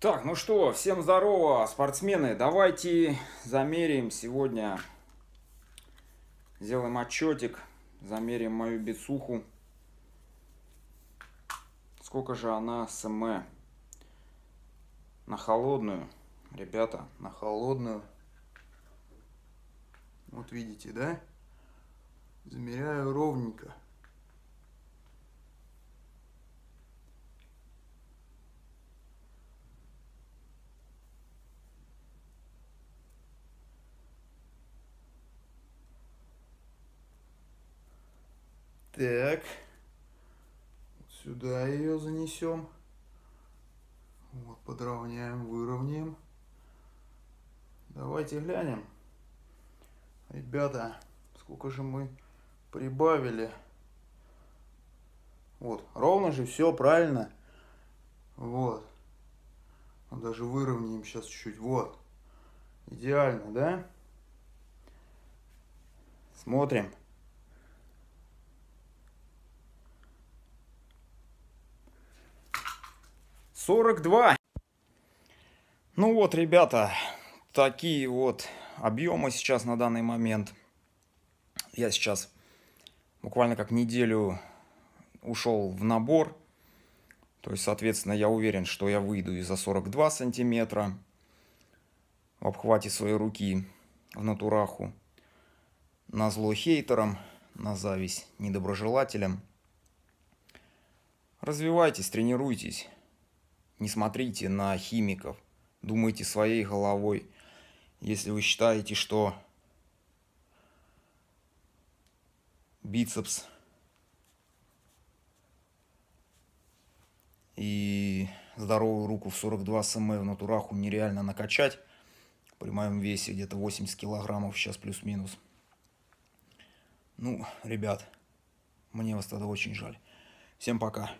Так, ну что, всем здорово, спортсмены. Давайте замерим сегодня, сделаем отчетик, замерим мою бицуху. Сколько же она СМ? На холодную, ребята, на холодную. Вот видите, да? Замеряю ровненько. Так. Сюда ее занесем. Вот, подровняем, выровняем. Давайте глянем. Ребята, сколько же мы прибавили. Вот, ровно же все, правильно? Вот. Даже выровняем сейчас чуть-чуть. Вот. Идеально, да? Смотрим. 42. Ну вот, ребята, такие вот объемы сейчас на данный момент. Я сейчас буквально как неделю ушел в набор. То есть, соответственно, я уверен, что я выйду и за 42 сантиметра в обхвате своей руки в натураху. На зло хейтерам, на зависть недоброжелателям. Развивайтесь, тренируйтесь. Не смотрите на химиков, думайте своей головой. Если вы считаете, что бицепс и здоровую руку в 42 см в натураху нереально накачать при моем весе где-то 80 килограммов сейчас плюс-минус. Ну, ребят, мне вас тогда очень жаль. Всем пока.